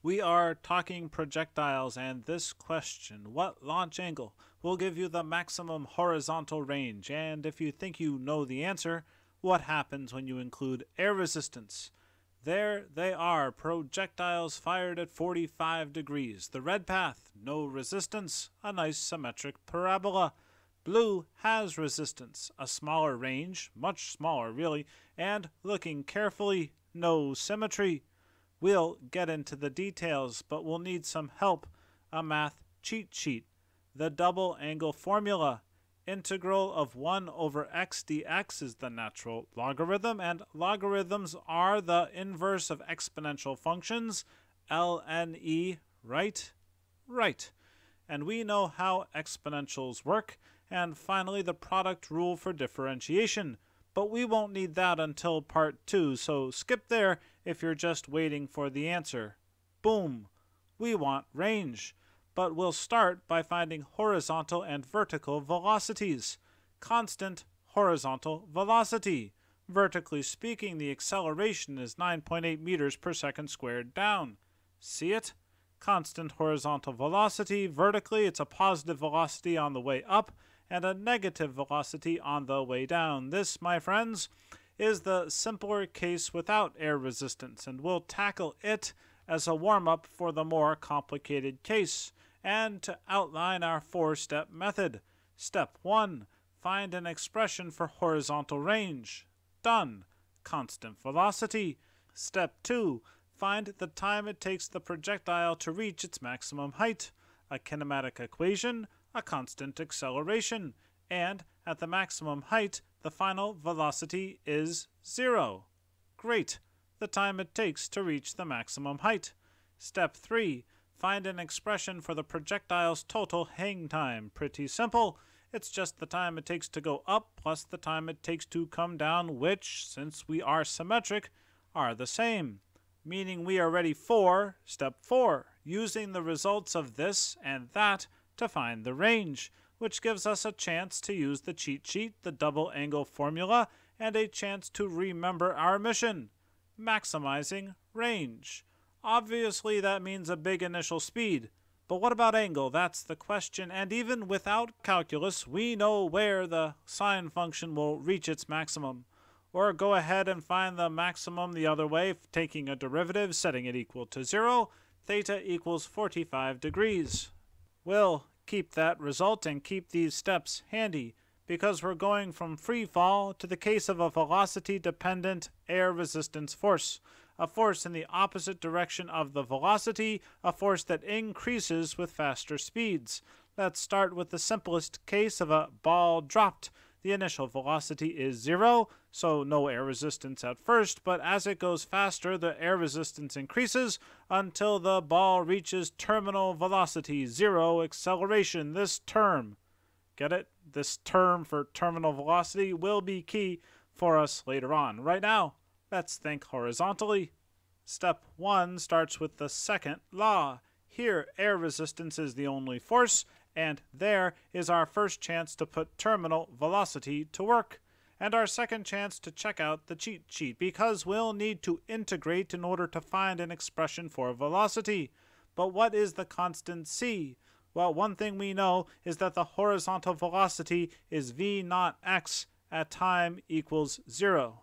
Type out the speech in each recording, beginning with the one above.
We are talking projectiles, and this question, what launch angle, will give you the maximum horizontal range, and if you think you know the answer, what happens when you include air resistance? There they are, projectiles fired at 45 degrees. The red path, no resistance, a nice symmetric parabola. Blue has resistance, a smaller range, much smaller really, and looking carefully, no symmetry. We'll get into the details, but we'll need some help. A math cheat sheet. The double angle formula. Integral of 1 over x dx is the natural logarithm, and logarithms are the inverse of exponential functions. lne, right? Right. And we know how exponentials work. And finally, the product rule for differentiation but we won't need that until part 2, so skip there if you're just waiting for the answer. Boom! We want range, but we'll start by finding horizontal and vertical velocities. Constant horizontal velocity. Vertically speaking, the acceleration is 9.8 meters per second squared down. See it? Constant horizontal velocity. Vertically, it's a positive velocity on the way up, and a negative velocity on the way down. This, my friends, is the simpler case without air resistance, and we'll tackle it as a warm up for the more complicated case and to outline our four step method. Step 1 Find an expression for horizontal range. Done. Constant velocity. Step 2 Find the time it takes the projectile to reach its maximum height. A kinematic equation a constant acceleration, and at the maximum height, the final velocity is zero. Great! The time it takes to reach the maximum height. Step 3. Find an expression for the projectile's total hang time. Pretty simple. It's just the time it takes to go up plus the time it takes to come down, which, since we are symmetric, are the same. Meaning we are ready for step 4, using the results of this and that to find the range, which gives us a chance to use the cheat sheet, the double angle formula, and a chance to remember our mission maximizing range. Obviously, that means a big initial speed. But what about angle? That's the question. And even without calculus, we know where the sine function will reach its maximum. Or go ahead and find the maximum the other way, taking a derivative, setting it equal to zero. Theta equals 45 degrees. We'll keep that result and keep these steps handy because we're going from free fall to the case of a velocity dependent air resistance force, a force in the opposite direction of the velocity, a force that increases with faster speeds. Let's start with the simplest case of a ball dropped. The initial velocity is zero, so no air resistance at first, but as it goes faster, the air resistance increases until the ball reaches terminal velocity, zero acceleration. This term, get it? This term for terminal velocity will be key for us later on. Right now, let's think horizontally. Step 1 starts with the second law. Here, air resistance is the only force, and there is our first chance to put terminal velocity to work. And our second chance to check out the cheat sheet, because we'll need to integrate in order to find an expression for velocity. But what is the constant c? Well, one thing we know is that the horizontal velocity is v naught x at time equals 0.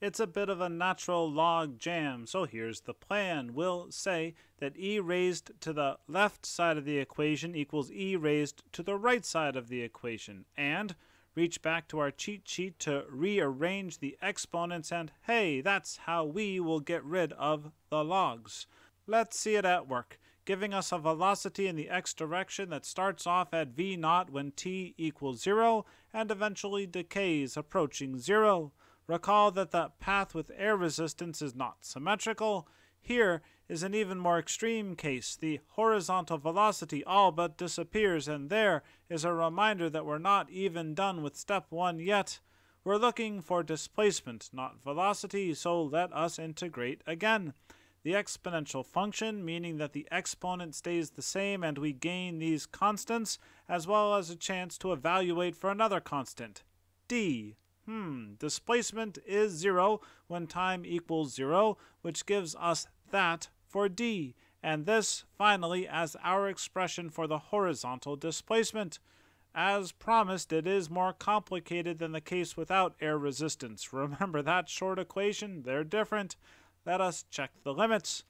It's a bit of a natural log jam, so here's the plan. We'll say that e raised to the left side of the equation equals e raised to the right side of the equation, and reach back to our cheat sheet to rearrange the exponents, and hey, that's how we will get rid of the logs. Let's see it at work, giving us a velocity in the x direction that starts off at v naught when t equals 0 and eventually decays approaching 0. Recall that the path with air resistance is not symmetrical. Here is an even more extreme case. The horizontal velocity all but disappears, and there is a reminder that we're not even done with step one yet. We're looking for displacement, not velocity, so let us integrate again. The exponential function, meaning that the exponent stays the same and we gain these constants, as well as a chance to evaluate for another constant, d. Hmm, displacement is zero when time equals zero, which gives us that for d, and this, finally, as our expression for the horizontal displacement. As promised, it is more complicated than the case without air resistance. Remember that short equation? They're different. Let us check the limits.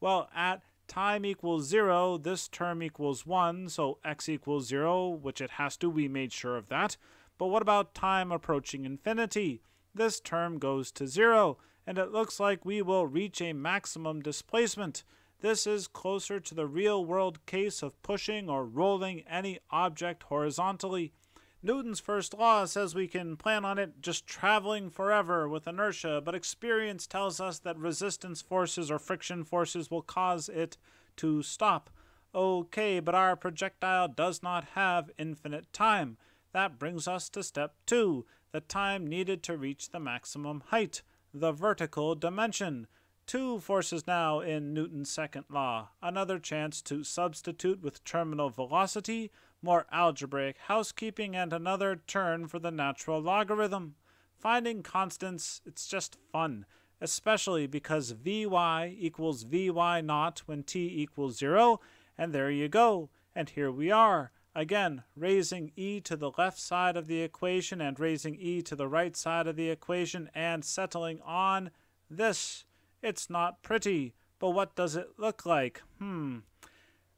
Well, at time equals 0, this term equals 1, so x equals 0, which it has to, we made sure of that. But what about time approaching infinity? This term goes to 0, and it looks like we will reach a maximum displacement. This is closer to the real world case of pushing or rolling any object horizontally. Newton's first law says we can plan on it just traveling forever with inertia, but experience tells us that resistance forces or friction forces will cause it to stop. Okay, but our projectile does not have infinite time. That brings us to step two, the time needed to reach the maximum height, the vertical dimension. Two forces now in Newton's second law, another chance to substitute with terminal velocity, more algebraic housekeeping, and another turn for the natural logarithm. Finding constants, it's just fun, especially because Vy equals Vy naught when t equals 0, and there you go. And here we are, again, raising e to the left side of the equation and raising e to the right side of the equation and settling on this. It's not pretty, but what does it look like? Hmm.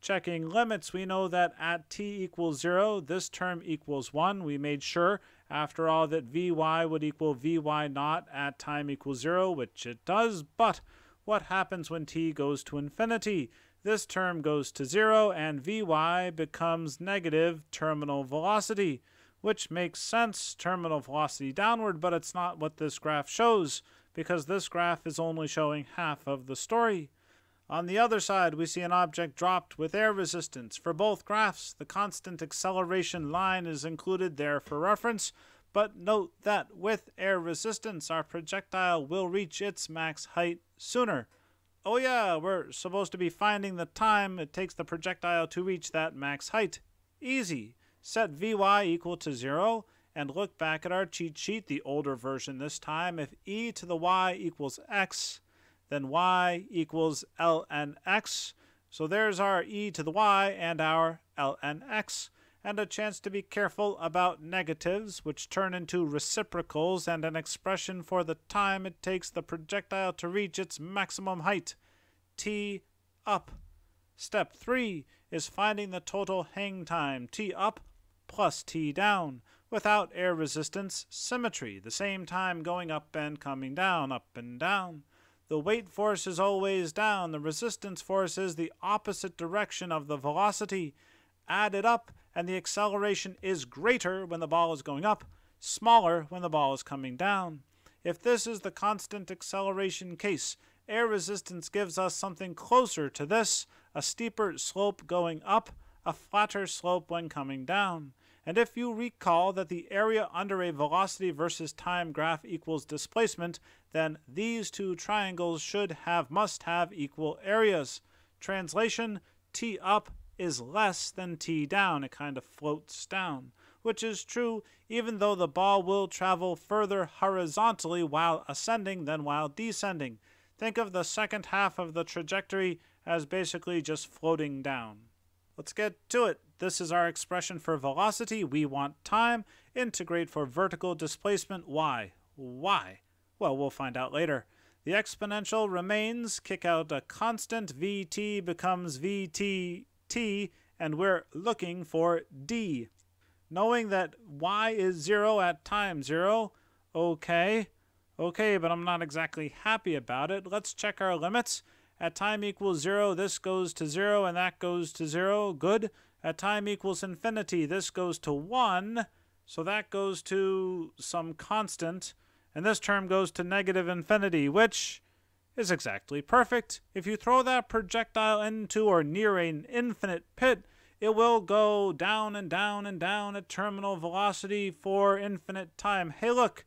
Checking limits, we know that at t equals 0, this term equals 1. We made sure, after all, that vy would equal vy naught at time equals 0, which it does, but what happens when t goes to infinity? This term goes to 0, and vy becomes negative terminal velocity, which makes sense, terminal velocity downward, but it's not what this graph shows, because this graph is only showing half of the story. On the other side, we see an object dropped with air resistance. For both graphs, the constant acceleration line is included there for reference, but note that with air resistance, our projectile will reach its max height sooner. Oh yeah, we're supposed to be finding the time it takes the projectile to reach that max height. Easy. Set Vy equal to 0, and look back at our cheat sheet, the older version this time. If e to the y equals x, then y equals ln x. So there's our e to the y and our ln x. And a chance to be careful about negatives, which turn into reciprocals and an expression for the time it takes the projectile to reach its maximum height. t up. Step 3 is finding the total hang time, t up plus t down, without air resistance, symmetry, the same time going up and coming down, up and down. The weight force is always down. The resistance force is the opposite direction of the velocity. Add it up, and the acceleration is greater when the ball is going up, smaller when the ball is coming down. If this is the constant acceleration case, air resistance gives us something closer to this, a steeper slope going up, a flatter slope when coming down. And if you recall that the area under a velocity versus time graph equals displacement, then these two triangles should have must have equal areas. Translation, t up is less than t down. It kind of floats down, which is true even though the ball will travel further horizontally while ascending than while descending. Think of the second half of the trajectory as basically just floating down. Let's get to it. This is our expression for velocity. We want time. Integrate for vertical displacement. Why? Why? Well, we'll find out later. The exponential remains. Kick out a constant. Vt becomes Vtt, and we're looking for d. Knowing that y is 0 at time 0, okay. Okay, but I'm not exactly happy about it. Let's check our limits. At time equals 0, this goes to 0 and that goes to 0. Good. At time equals infinity, this goes to 1. So that goes to some constant. And this term goes to negative infinity, which is exactly perfect. If you throw that projectile into or near an infinite pit, it will go down and down and down at terminal velocity for infinite time. Hey, look,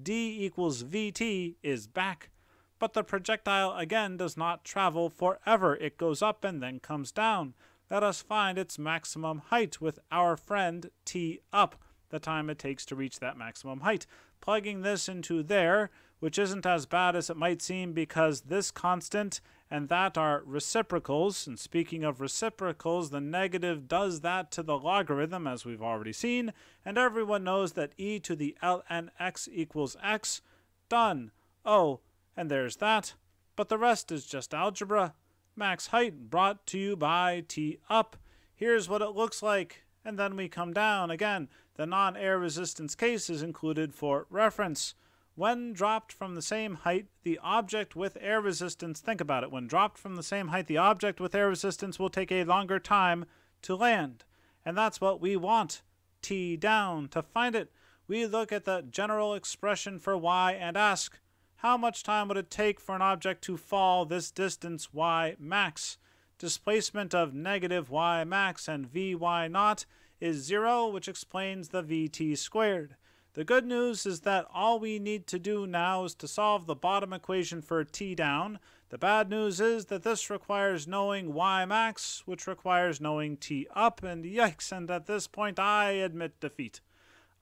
d equals vt is back. But the projectile again does not travel forever. It goes up and then comes down. Let us find its maximum height with our friend t up, the time it takes to reach that maximum height. Plugging this into there, which isn't as bad as it might seem because this constant and that are reciprocals. And speaking of reciprocals, the negative does that to the logarithm, as we've already seen, and everyone knows that e to the ln x equals x. Done. Oh, and there's that. But the rest is just algebra. Max height brought to you by T up. Here's what it looks like. And then we come down. Again, the non-air resistance case is included for reference. When dropped from the same height, the object with air resistance, think about it, when dropped from the same height, the object with air resistance will take a longer time to land. And that's what we want. T down. To find it, we look at the general expression for y and ask, how much time would it take for an object to fall this distance y max? Displacement of negative y max and vy naught is zero, which explains the vt squared. The good news is that all we need to do now is to solve the bottom equation for t down. The bad news is that this requires knowing y max, which requires knowing t up, and yikes, and at this point I admit defeat.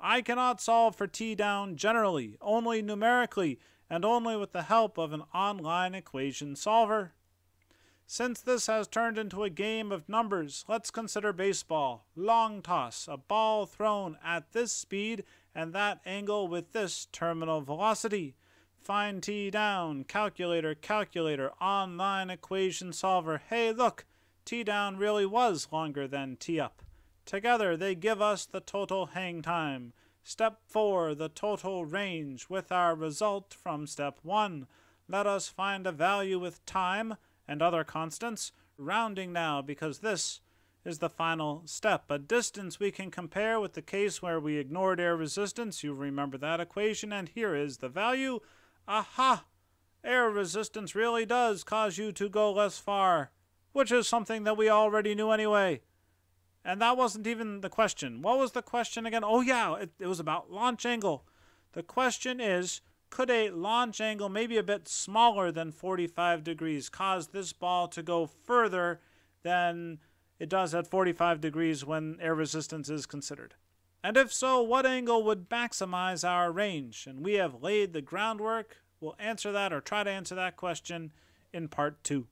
I cannot solve for t down generally, only numerically, and only with the help of an online equation solver. Since this has turned into a game of numbers, let's consider baseball. Long toss, a ball thrown at this speed and that angle with this terminal velocity. Find t down, calculator, calculator, online equation solver. Hey, look, t down really was longer than t up. Together they give us the total hang time. Step 4, the total range, with our result from step 1. Let us find a value with time and other constants, rounding now because this is the final step. A distance we can compare with the case where we ignored air resistance. You remember that equation, and here is the value. Aha! Air resistance really does cause you to go less far, which is something that we already knew anyway. And that wasn't even the question. What was the question again? Oh, yeah, it, it was about launch angle. The question is could a launch angle, maybe a bit smaller than 45 degrees, cause this ball to go further than it does at 45 degrees when air resistance is considered. And if so, what angle would maximize our range? And we have laid the groundwork. We'll answer that or try to answer that question in part two.